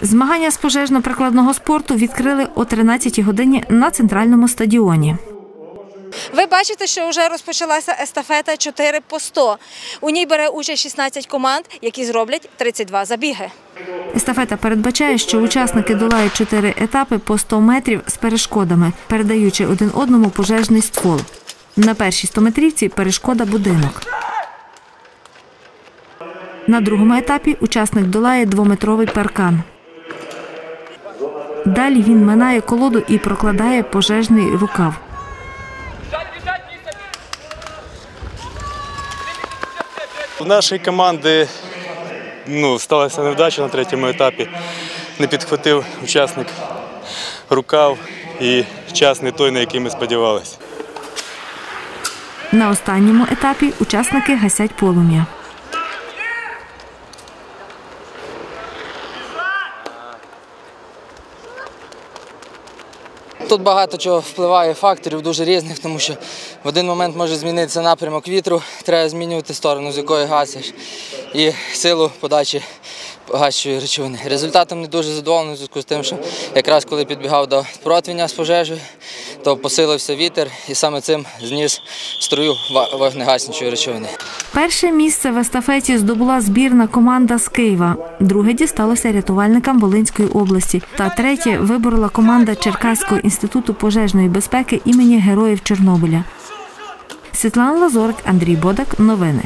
Змагання з пожежно-прикладного спорту відкрили о 13 годині на центральному стадіоні. Ви бачите, що вже розпочалася естафета 4 по 100. У ній бере участь 16 команд, які зроблять 32 забіги. Естафета передбачає, що учасники долають чотири етапи по 100 метрів з перешкодами, передаючи один одному пожежний ствол. На першій 100-метрівці перешкода будинок. На другому етапі учасник долає двометровий паркан. Далі він минає колоду і прокладає пожежний рукав. У нашої команди ну, сталася невдача на третьому етапі. Не підхватив учасник рукав і час не той, на який ми сподівалися. На останньому етапі учасники гасять полум'я. Тут багато чого впливає факторів, дуже різних, тому що в один момент може змінитися напрямок вітру, треба змінювати сторону, з якої гасиш, і силу подачі гасчої речовини. Результатом не дуже задоволений зв'язку з тим, що якраз коли підбігав до противня з пожежею, то посилився вітер і саме цим зніс струю вогнегаснючої речовини. Перше місце в естафеті здобула збірна команда з Києва. Друге дісталося рятувальникам Волинської області. Та третє виборола команда Черкаського інституту пожежної безпеки імені Героїв Чорнобиля. Світлана Лазорик, Андрій Бодак. Новини.